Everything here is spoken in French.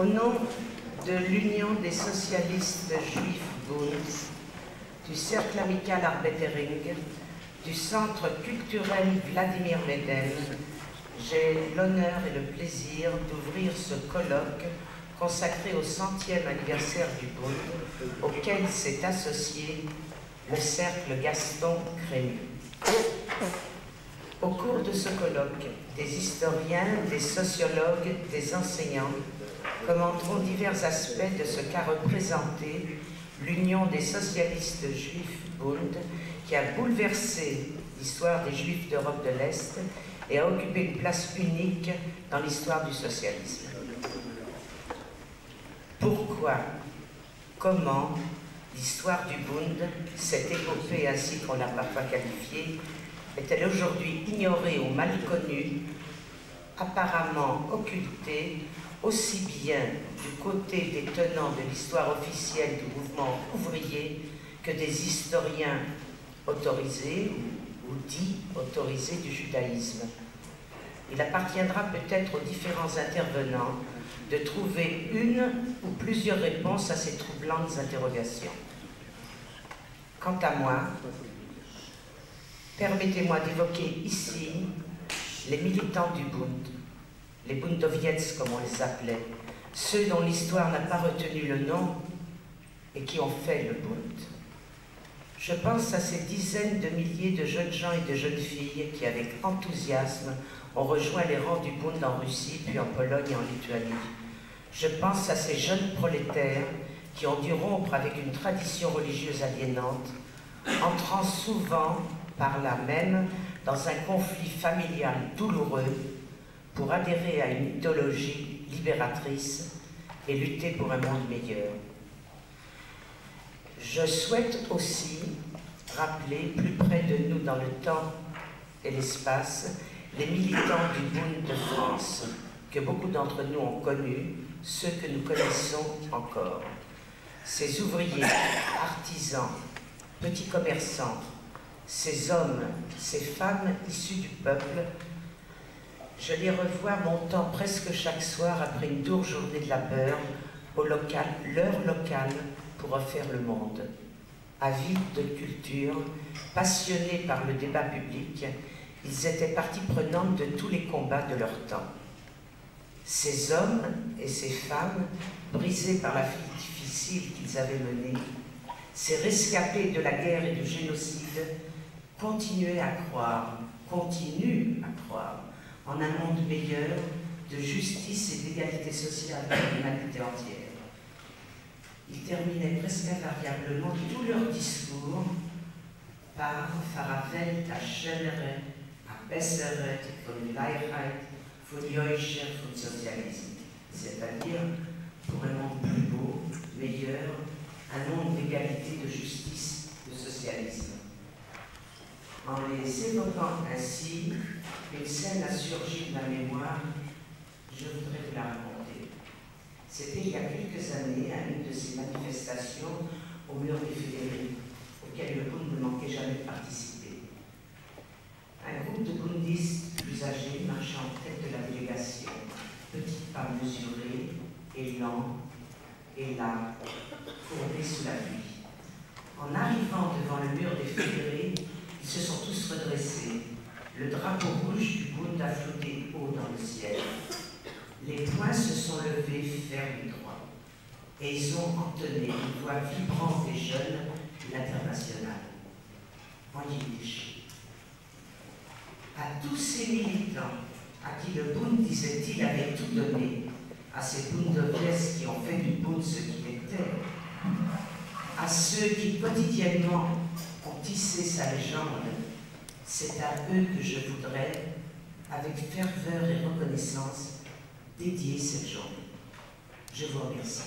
Au nom de l'Union des socialistes juifs Bund, du Cercle amical Arbetering, du Centre culturel Vladimir Meden, j'ai l'honneur et le plaisir d'ouvrir ce colloque consacré au centième anniversaire du Bund, auquel s'est associé le Cercle Gaston Crémieux. Au cours de ce colloque, des historiens, des sociologues, des enseignants commenteront divers aspects de ce qu'a représenté l'Union des socialistes juifs Bund, qui a bouleversé l'histoire des juifs d'Europe de l'Est et a occupé une place unique dans l'histoire du socialisme. Pourquoi Comment l'histoire du Bund, cette épopée ainsi qu'on l'a parfois qualifiée, est-elle aujourd'hui ignorée ou mal connue, apparemment occultée, aussi bien du côté des tenants de l'histoire officielle du mouvement ouvrier que des historiens autorisés ou dits autorisés du judaïsme. Il appartiendra peut-être aux différents intervenants de trouver une ou plusieurs réponses à ces troublantes interrogations. Quant à moi, Permettez-moi d'évoquer ici les militants du Bund, les Bundowiec comme on les appelait, ceux dont l'histoire n'a pas retenu le nom et qui ont fait le Bund. Je pense à ces dizaines de milliers de jeunes gens et de jeunes filles qui, avec enthousiasme, ont rejoint les rangs du Bund en Russie, puis en Pologne et en Lituanie. Je pense à ces jeunes prolétaires qui ont dû rompre avec une tradition religieuse aliénante, entrant souvent par là même dans un conflit familial douloureux pour adhérer à une idéologie libératrice et lutter pour un monde meilleur. Je souhaite aussi rappeler plus près de nous dans le temps et l'espace les militants du Bund de France que beaucoup d'entre nous ont connus, ceux que nous connaissons encore. Ces ouvriers, artisans, petits commerçants, ces hommes, ces femmes issus du peuple, je les revois montant presque chaque soir après une dure journée de labeur au local, leur local pour refaire le monde. Avides de culture, passionnés par le débat public, ils étaient partie prenante de tous les combats de leur temps. Ces hommes et ces femmes, brisés par la vie difficile qu'ils avaient menée, ces rescapés de la guerre et du génocide, continuer à croire, continue à croire en un monde meilleur de justice et d'égalité sociale pour l'humanité entière. Ils terminaient presque invariablement tous leurs discours par Schönere, à Bessere, von Gleichheit, von Joischer, von Sozialisme, c'est-à-dire pour un monde plus beau, meilleur, un monde d'égalité, de justice, de socialisme. En les évoquant ainsi, une scène a surgi de ma mémoire, je voudrais vous la raconter. C'était il y a quelques années à une de ces manifestations au mur des fédérés, auxquelles le Bund ne manquait jamais de participer. Un groupe de bundistes plus âgés marchait en tête de la délégation, petit pas mesuré et lent, et là, courbé sous la pluie. En arrivant devant le mur des fédérés, ils se sont tous redressés. Le drapeau rouge du Bund a flotté haut dans le ciel. Les poings se sont levés fermes et droits. Et ils ont entonné une voix vibrante des jeunes l'international. En yiddish. À tous ces militants à qui le Bund, disait-il, avait tout donné, à ces Bundovies qui ont fait du Bund ce qu'il était, à ceux qui quotidiennement ont tissé sa légende, c'est à eux que je voudrais, avec ferveur et reconnaissance, dédier cette journée. Je vous remercie.